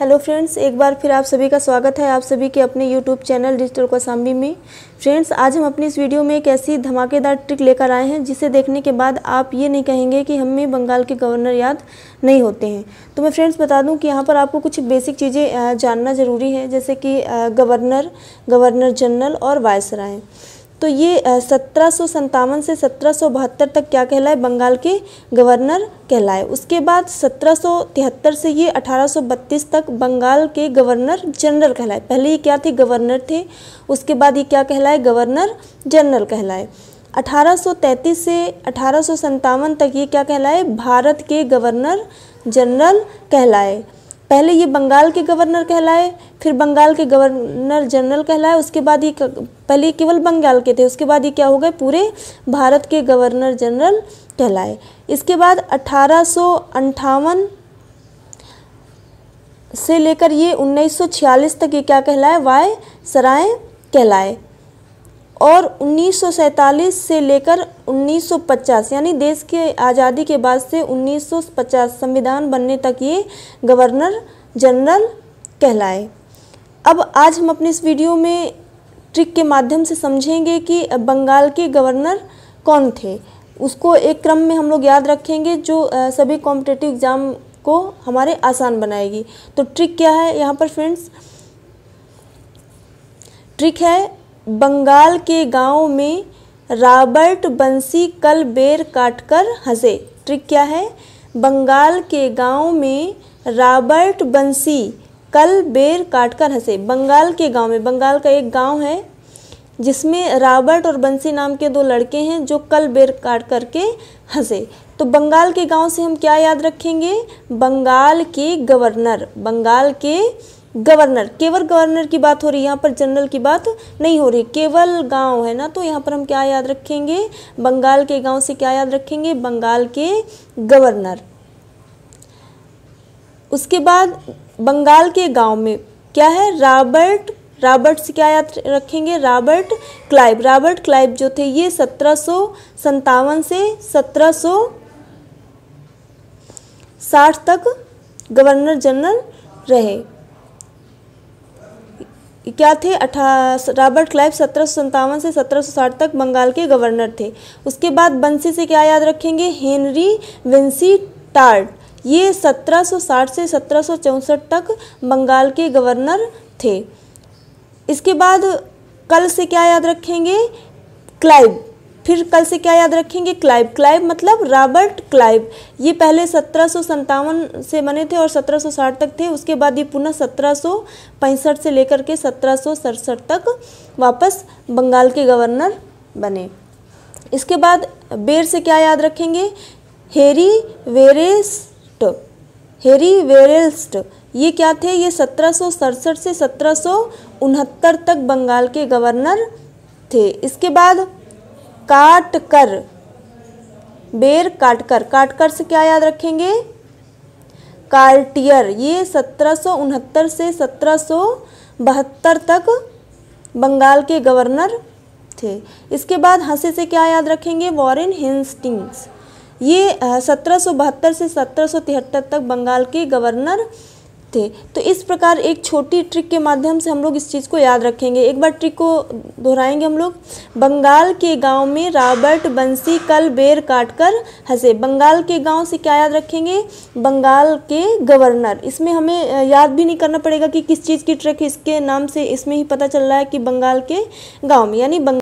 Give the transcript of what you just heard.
Hello friends, एक बार फिर आप सभी का स्वागत है आप सभी के अपने यूट्यूब चैनल डिजिटल कौसाम्बी में। फ्रेंड्स, आज हम अपनी इस वीडियो में एक ऐसी धमाकेदार ट्रिक लेकर आए हैं, जिसे देखने के बाद आप ये नहीं कहेंगे कि हमें बंगाल के गवर्नर याद नहीं होते हैं। तो मैं फ्रेंड्स बता दूँ कि यहाँ पर आपको कुछ बेसिक चीज़ें जानना ज़रूरी है, जैसे कि गवर्नर गवर्नर जनरल और वायसराय। तो ये सत्रह सौ सत्तावन से सत्रह सौ बहत्तर तक क्या कहलाए? बंगाल के गवर्नर कहलाए। उसके बाद सत्रह सौ तिहत्तर से ये 1832 तक बंगाल के गवर्नर जनरल कहलाए। पहले ये क्या थे? गवर्नर थे। उसके बाद ये क्या कहलाए? गवर्नर जनरल कहलाए। 1833 से अठारह तक ये क्या कहलाए? भारत के गवर्नर जनरल कहलाए। पहले ये बंगाल के गवर्नर कहलाए, फिर बंगाल के गवर्नर जनरल कहलाए, उसके बाद ये पहले केवल बंगाल के थे, उसके बाद ये क्या हो गए, पूरे भारत के गवर्नर जनरल कहलाए। इसके बाद अठारह से लेकर ये 1946 तक ये क्या कहलाए, वाय सराय कहलाए। और 1947 से लेकर 1950 यानी देश के आज़ादी के बाद से 1950 संविधान बनने तक ये गवर्नर जनरल कहलाए। अब आज हम अपने इस वीडियो में ट्रिक के माध्यम से समझेंगे कि बंगाल के गवर्नर कौन थे। उसको एक क्रम में हम लोग याद रखेंगे जो सभी कॉम्पिटेटिव एग्ज़ाम को हमारे आसान बनाएगी। तो ट्रिक क्या है यहाँ पर फ्रेंड्स? ट्रिक है बंगाल के गाँव में रॉबर्ट बंसी कल बेर काटकर हंसे। ट्रिक क्या है? बंगाल के गाँव में रॉबर्ट बंसी कल बेर काटकर हंसे। बंगाल के गाँव में, बंगाल का एक गाँव है, जिसमें रॉबर्ट और बंसी नाम के दो लड़के हैं जो कल बेर काट करके हंसे। तो बंगाल के गाँव से हम क्या याद रखेंगे? बंगाल के गवर्नर, बंगाल के गवर्नर। केवल गवर्नर की बात हो रही है यहाँ पर जनरल की बात नहीं हो रही। केवल गाँव है ना तो यहाँ पर हम क्या याद रखेंगे? बंगाल के गाँव से क्या याद रखेंगे? बंगाल के गवर्नर। उसके बाद बंगाल के गाँव में क्या है? रॉबर्ट रॉबर्ट से क्या याद रखेंगे? Robert Clive. रॉबर्ट क्लाइव जो थे, ये सत्रह सौ सत्तावन से सत्रह साठ तक गवर्नर जनरल रहे। क्या थे? अठा रॉबर्ट क्लाइव सत्रह से सत्रह सौ साठ तक बंगाल के गवर्नर थे। उसके बाद बंसी से क्या याद रखेंगे? Henry Vansittart. ये 1760 से सत्रह सौ चौंसठ तक बंगाल के गवर्नर थे। इसके बाद कल से क्या याद रखेंगे? क्लाइव। फिर कल से क्या याद रखेंगे? क्लाइव। क्लाइव मतलब रॉबर्ट क्लाइव। ये पहले सत्रह सौ सत्तावन से बने थे और 1760 तक थे। उसके बाद ये पुनः सत्रह सौ पैंसठ से लेकर के सत्रह तक वापस बंगाल के गवर्नर बने। इसके बाद बेर से क्या याद रखेंगे? हेरी वेरेस्ट। हेरी वेरेस्ट। ये क्या थे? ये सत्रह सौ सड़सठ से सत्रह सौ उनहत्तर तक बंगाल के गवर्नर थे। इसके बाद काट कर, बेर काट कर काट कर से क्या याद रखेंगे? कार्टियर ये सत्रह सौ उनहत्तर से सत्रह सौ बहत्तर तक बंगाल के गवर्नर थे। इसके बाद हंसे से क्या याद रखेंगे? Warren Hastings. ये सत्रह सौ बहत्तर से सत्रह सौ तिहत्तर तक बंगाल के गवर्नर थे। तो इस प्रकार एक छोटी ट्रिक के माध्यम से हम लोग इस चीज़ को याद रखेंगे। एक बार ट्रिक को दोहराएँगे हम लोग। बंगाल के गाँव में रॉबर्ट बंसी कल बेर काट कर हंसे। बंगाल के गाँव से क्या याद रखेंगे? बंगाल के गवर्नर। इसमें हमें याद भी नहीं करना पड़ेगा कि किस चीज़ की ट्रिक इसके नाम से इसमें ही पता चल रहा है कि बंगाल के गाँव में, यानी